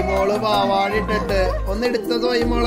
വൈമോൾ പാവാടിട്ടിട്ട് ഈ മോൾ?